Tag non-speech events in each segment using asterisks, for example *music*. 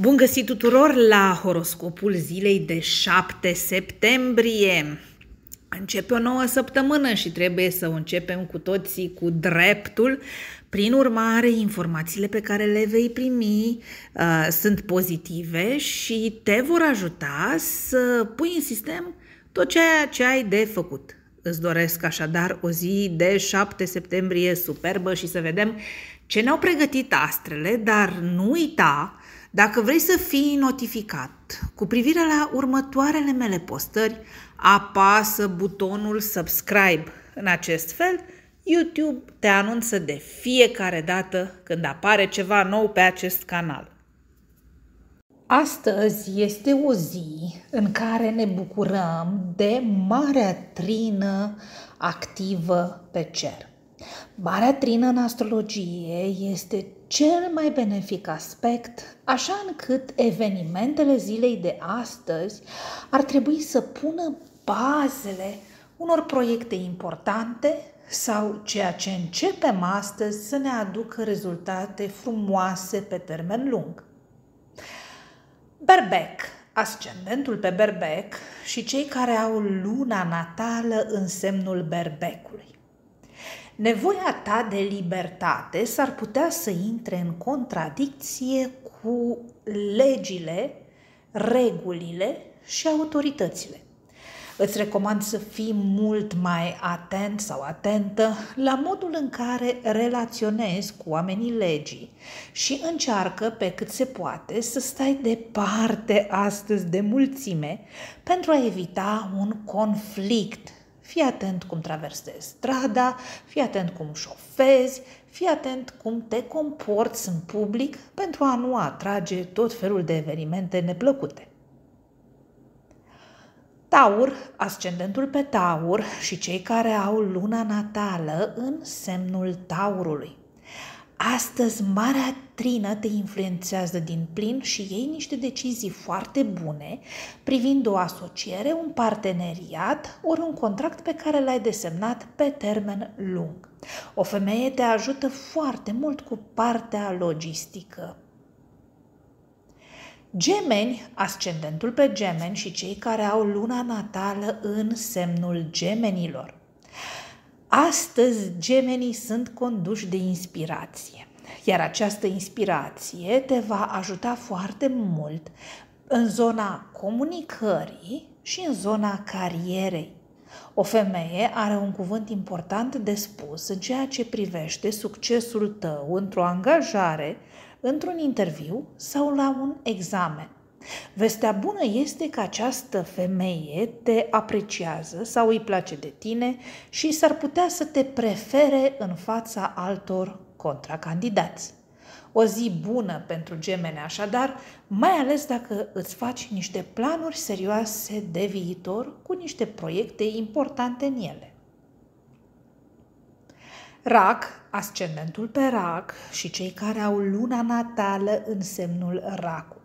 Bun găsit tuturor la horoscopul zilei de 7 septembrie. Începe o nouă săptămână și trebuie să o începem cu toții cu dreptul. Prin urmare, informațiile pe care le vei primi uh, sunt pozitive și te vor ajuta să pui în sistem tot ceea ce ai de făcut. Îți doresc așadar o zi de 7 septembrie superbă și să vedem ce ne-au pregătit astrele, dar nu uita dacă vrei să fii notificat cu privire la următoarele mele postări, apasă butonul subscribe. În acest fel, YouTube te anunță de fiecare dată când apare ceva nou pe acest canal. Astăzi este o zi în care ne bucurăm de marea trină activă pe cer. Marea trină în astrologie este cel mai benefic aspect, așa încât evenimentele zilei de astăzi ar trebui să pună bazele unor proiecte importante sau ceea ce începem astăzi să ne aducă rezultate frumoase pe termen lung. Berbec, ascendentul pe berbec și cei care au luna natală în semnul berbecului. Nevoia ta de libertate s-ar putea să intre în contradicție cu legile, regulile și autoritățile. Îți recomand să fii mult mai atent sau atentă la modul în care relaționezi cu oamenii legii și încearcă pe cât se poate să stai departe astăzi de mulțime pentru a evita un conflict Fii atent cum traversezi strada, fii atent cum șofezi, fii atent cum te comporți în public pentru a nu atrage tot felul de evenimente neplăcute. Taur, ascendentul pe Taur și cei care au luna natală în semnul Taurului. Astăzi, marea trină te influențează din plin și iei niște decizii foarte bune privind o asociere, un parteneriat ori un contract pe care l-ai desemnat pe termen lung. O femeie te ajută foarte mult cu partea logistică. Gemeni, ascendentul pe gemeni și cei care au luna natală în semnul gemenilor. Astăzi gemenii sunt conduși de inspirație, iar această inspirație te va ajuta foarte mult în zona comunicării și în zona carierei. O femeie are un cuvânt important de spus în ceea ce privește succesul tău într-o angajare, într-un interviu sau la un examen. Vestea bună este că această femeie te apreciază sau îi place de tine și s-ar putea să te prefere în fața altor contracandidați. O zi bună pentru gemene așadar, mai ales dacă îți faci niște planuri serioase de viitor cu niște proiecte importante în ele. Rac, ascendentul pe rac și cei care au luna natală în semnul racului.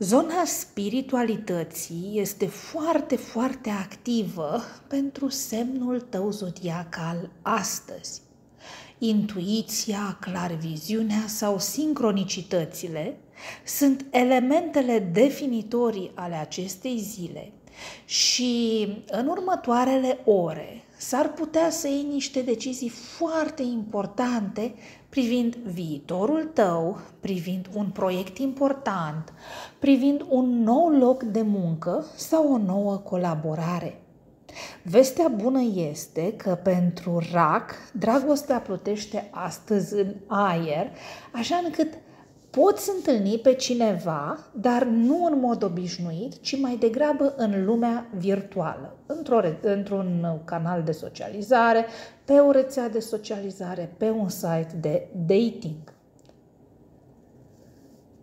Zona spiritualității este foarte, foarte activă pentru semnul tău zodiacal astăzi. Intuiția, clarviziunea sau sincronicitățile sunt elementele definitorii ale acestei zile și în următoarele ore s-ar putea să iei niște decizii foarte importante privind viitorul tău, privind un proiect important, privind un nou loc de muncă sau o nouă colaborare. Vestea bună este că pentru rac, dragostea plutește astăzi în aer, așa încât poți întâlni pe cineva, dar nu în mod obișnuit, ci mai degrabă în lumea virtuală, într-o, într-un canal de socializare, pe o rețea de socializare, pe un site de dating.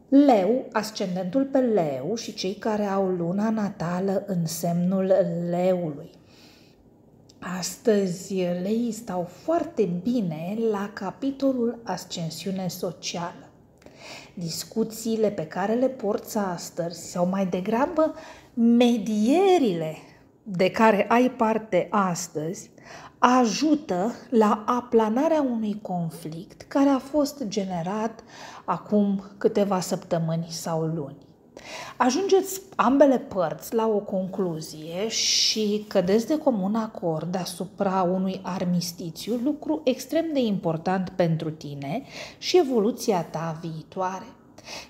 Leu, ascendentul pe leu și cei care au luna natală în semnul leului. Astăzi leii stau foarte bine la capitolul ascensiune socială discuțiile pe care le porți astăzi sau mai degrabă medierile de care ai parte astăzi ajută la aplanarea unui conflict care a fost generat acum câteva săptămâni sau luni. Ajungeți ambele părți la o concluzie și cădeți de comun acord asupra unui armistițiu, lucru extrem de important pentru tine și evoluția ta viitoare.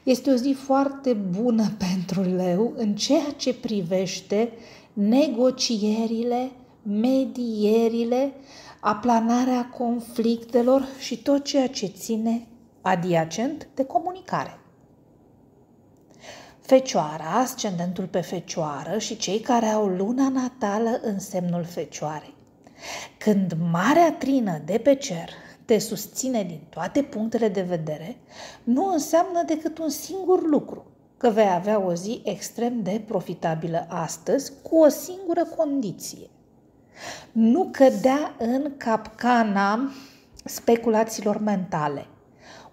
Este o zi foarte bună *laughs* pentru leu în ceea ce privește negocierile, medierile, aplanarea conflictelor și tot ceea ce ține adiacent de comunicare. Fecioara, ascendentul pe fecioară și cei care au luna natală în semnul fecioarei. Când marea trină de pe cer te susține din toate punctele de vedere, nu înseamnă decât un singur lucru, că vei avea o zi extrem de profitabilă astăzi cu o singură condiție. Nu cădea în capcana speculațiilor mentale –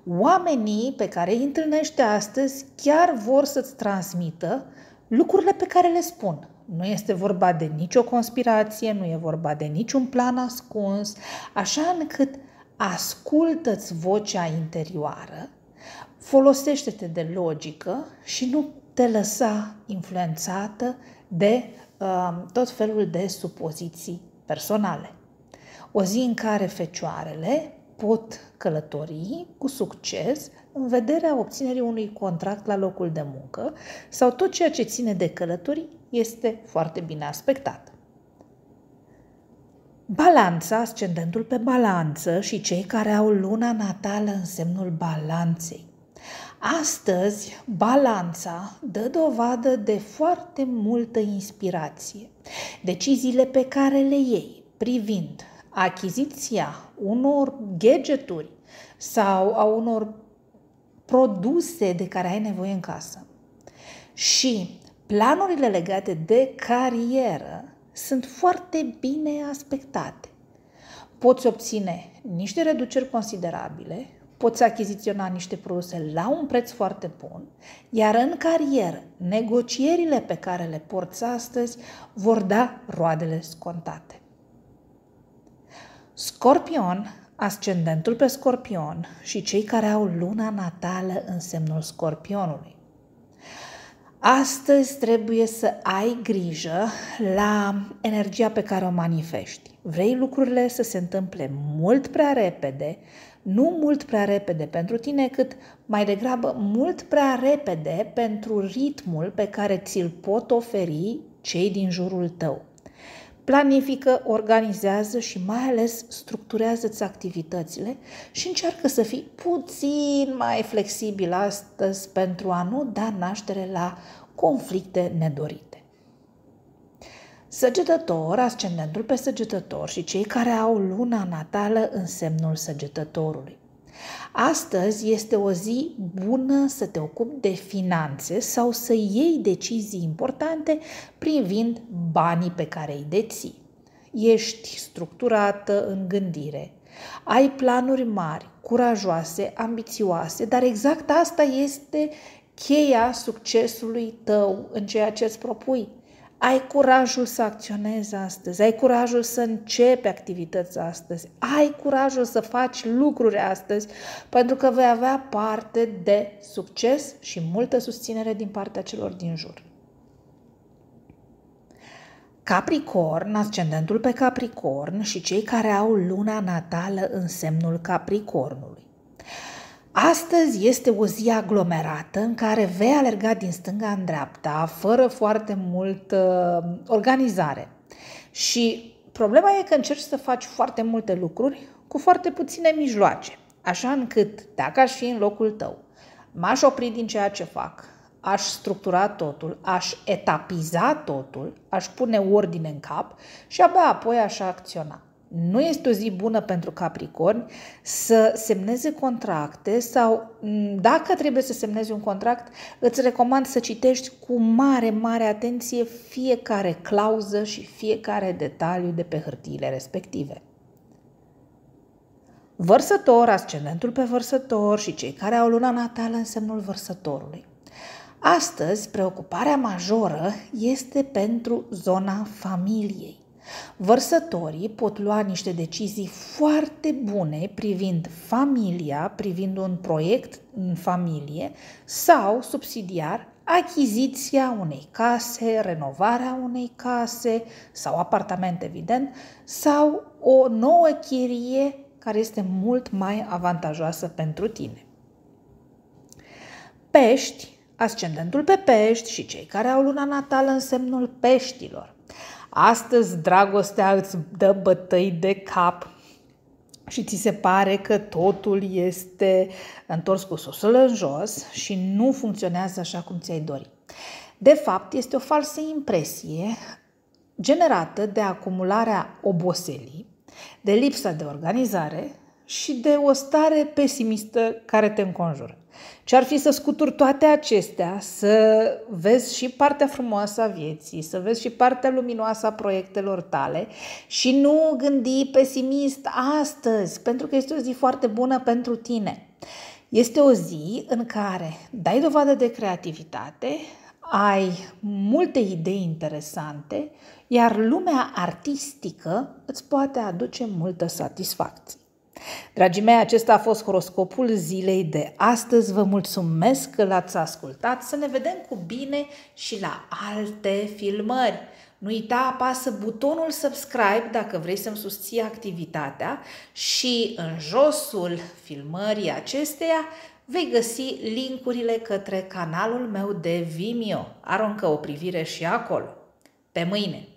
oamenii pe care îi întâlnește astăzi chiar vor să-ți transmită lucrurile pe care le spun. Nu este vorba de nicio conspirație, nu e vorba de niciun plan ascuns, așa încât ascultă-ți vocea interioară, folosește-te de logică și nu te lăsa influențată de uh, tot felul de supoziții personale. O zi în care fecioarele pot călători cu succes în vederea obținerii unui contract la locul de muncă sau tot ceea ce ține de călătorii este foarte bine aspectat. Balanța, ascendentul pe balanță și cei care au luna natală în semnul balanței. Astăzi, balanța dă dovadă de foarte multă inspirație. Deciziile pe care le iei privind achiziția unor gadgeturi sau a unor produse de care ai nevoie în casă. Și planurile legate de carieră sunt foarte bine aspectate. Poți obține niște reduceri considerabile, poți achiziționa niște produse la un preț foarte bun, iar în carieră, negocierile pe care le porți astăzi vor da roadele scontate. Scorpion, ascendentul pe scorpion și cei care au luna natală în semnul scorpionului. Astăzi trebuie să ai grijă la energia pe care o manifesti. Vrei lucrurile să se întâmple mult prea repede, nu mult prea repede pentru tine, cât mai degrabă mult prea repede pentru ritmul pe care ți-l pot oferi cei din jurul tău planifică, organizează și mai ales structurează-ți activitățile și încearcă să fii puțin mai flexibil astăzi pentru a nu da naștere la conflicte nedorite. Săgetător, ascendentul pe săgetător și cei care au luna natală în semnul săgetătorului. Astăzi este o zi bună să te ocupi de finanțe sau să iei decizii importante privind banii pe care îi deții. Ești structurată în gândire, ai planuri mari, curajoase, ambițioase, dar exact asta este cheia succesului tău în ceea ce îți propui ai curajul să acționezi astăzi, ai curajul să începi activități astăzi, ai curajul să faci lucruri astăzi, pentru că vei avea parte de succes și multă susținere din partea celor din jur. Capricorn, ascendentul pe Capricorn și cei care au luna natală în semnul Capricornului. Astăzi este o zi aglomerată în care vei alerga din stânga în dreapta, fără foarte mult uh, organizare. Și problema e că încerci să faci foarte multe lucruri cu foarte puține mijloace. Așa încât, dacă aș fi în locul tău, m-aș opri din ceea ce fac, aș structura totul, aș etapiza totul, aș pune ordine în cap și abia apoi aș acționa nu este o zi bună pentru Capricorni să semneze contracte sau dacă trebuie să semnezi un contract, îți recomand să citești cu mare, mare atenție fiecare clauză și fiecare detaliu de pe hârtiile respective. Vărsător, ascendentul pe vărsător și cei care au luna natală în semnul vărsătorului. Astăzi, preocuparea majoră este pentru zona familiei. Vărsătorii pot lua niște decizii foarte bune privind familia, privind un proiect în familie sau, subsidiar, achiziția unei case, renovarea unei case sau apartament, evident, sau o nouă chirie care este mult mai avantajoasă pentru tine. Pești, ascendentul pe pești și cei care au luna natală în semnul peștilor. Astăzi dragostea îți dă bătăi de cap și ți se pare că totul este întors cu sosul în jos și nu funcționează așa cum ți-ai dori. De fapt, este o falsă impresie generată de acumularea oboselii, de lipsa de organizare și de o stare pesimistă care te înconjură. Ce ar fi să scuturi toate acestea, să vezi și partea frumoasă a vieții, să vezi și partea luminoasă a proiectelor tale și nu gândi pesimist astăzi, pentru că este o zi foarte bună pentru tine. Este o zi în care dai dovadă de creativitate, ai multe idei interesante, iar lumea artistică îți poate aduce multă satisfacție. Dragii mei, acesta a fost horoscopul zilei de astăzi. Vă mulțumesc că l-ați ascultat. Să ne vedem cu bine și la alte filmări. Nu uita, apasă butonul subscribe dacă vrei să-mi susții activitatea și în josul filmării acesteia vei găsi linkurile către canalul meu de Vimeo. Aruncă o privire și acolo. Pe mâine!